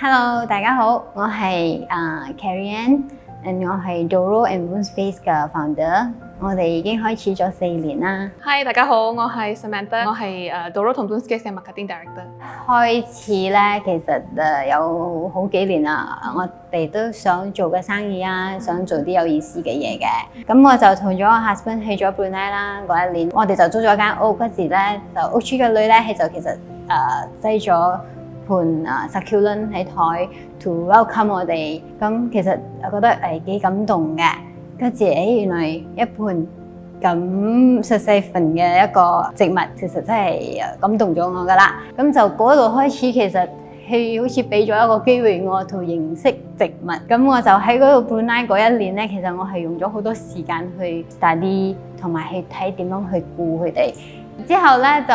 Hello，大家好，我係啊 Carrie Ann，誒我係 Doro and Moon Space 嘅 founder，我哋已經開始咗四年啦。Hi，大家好，我係 Samantha，我係誒 Doro 同 Bloomscape 嘅 Marketing Director。開始咧，其實誒有好幾年啦，我哋都想做嘅生意啊，想做啲有意思嘅嘢嘅。咁我就同咗我 husband 去咗 Brunei 啦，嗰一年我哋就租咗間屋，嗰時咧就屋主嘅女咧，佢就其實誒擠咗盤啊 succulent 喺台 to welcome 我哋。咁其實我覺得誒幾感動嘅。跟住誒原來一盤咁細細份嘅一個植物，其實真係感動咗我噶啦。咁就嗰度開始，其實佢好似俾咗一個機會我去認識植物。咁我就喺嗰度半拉嗰一年咧，其實我係用咗好多時間去 study 同埋去睇點樣去顧佢哋。之後咧就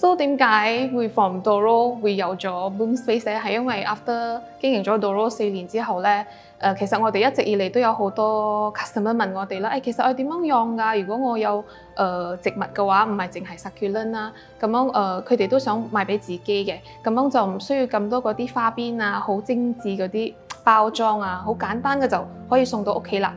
So 點解會 from Doro 會有咗 Boomspace 咧？係因為 after 經營咗 Doro 四年之後咧，誒、其實我哋一直以嚟都有好多 customer 問我哋啦，誒、其實我點樣用㗎？如果我有誒、呃植物嘅話，唔係淨係 succulent 啦，咁樣誒佢哋都想賣俾自己嘅，咁樣就唔需要咁多嗰啲花邊啊，好精緻嗰啲包裝啊，好簡單嘅就可以送到屋企啦。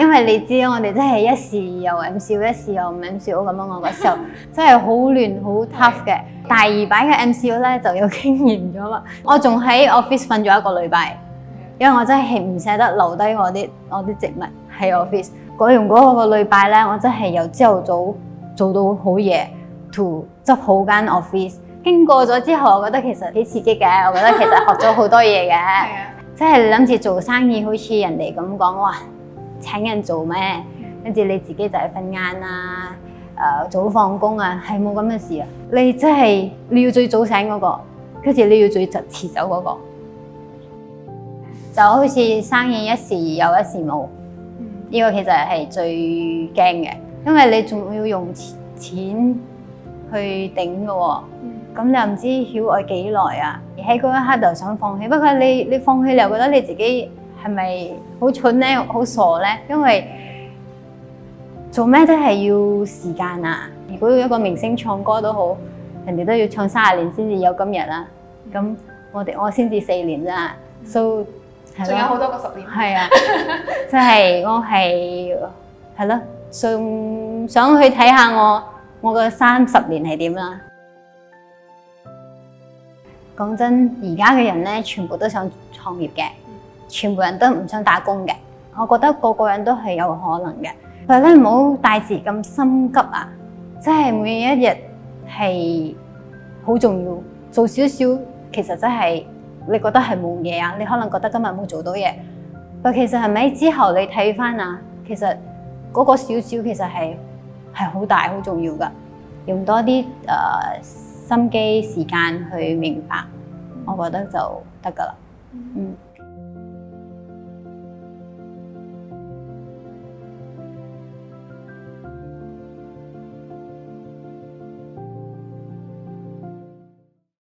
因為你知我哋真係一時又 MCO，一時又唔 MCO 咁樣，我嗰時候真係好亂好 tough 嘅。第二版嘅 MCO 咧就有經驗咗啦。我仲喺 office 瞓咗一個禮拜，因為我真係唔捨得留低我啲我啲植物喺 office。過完嗰個禮拜咧，我真係由朝頭早做到好夜，to 執好間 office。經過咗之後，我覺得其實幾刺激嘅。我覺得其實學咗好多嘢嘅。啊，即係你諗住做生意，好似人哋咁講，哇！請人做咩？跟住你自己就係瞓晏啦，誒、早放工啊，係冇咁嘅事啊！你真係你要最早醒嗰、個，跟住你要最遲遲走嗰、個，就好似生意一時有一時冇，呢、個其實係最驚嘅，因為你仲要用錢錢去頂嘅喎。咁你又唔知曉愛幾耐啊？而喺嗰一刻就想放棄，不過你你放棄你又覺得你自己係咪好蠢咧、好傻咧？因為做咩都係要時間啊！如果一個明星唱歌都好，人哋都要唱三十年先至有今日啦。咁我哋我先至四年咋，so 係仲有好，多個十年。係啊，即係我係係咯，想想去睇下我我嘅三十年係點啦。講真，而家嘅人咧，全部都想創業嘅，全部人都唔想打工嘅。我覺得個個人都係有可能嘅，但係咧唔好大自咁心急啊！即係每一日係好重要，做少少其實真係你覺得係冇嘢啊，你可能覺得今日冇做到嘢，但其實係咪之後你睇翻啊，其實嗰個少少其實係係好大好重要噶，用多啲誒、心機時間去明白，我覺得就得噶啦。嗯。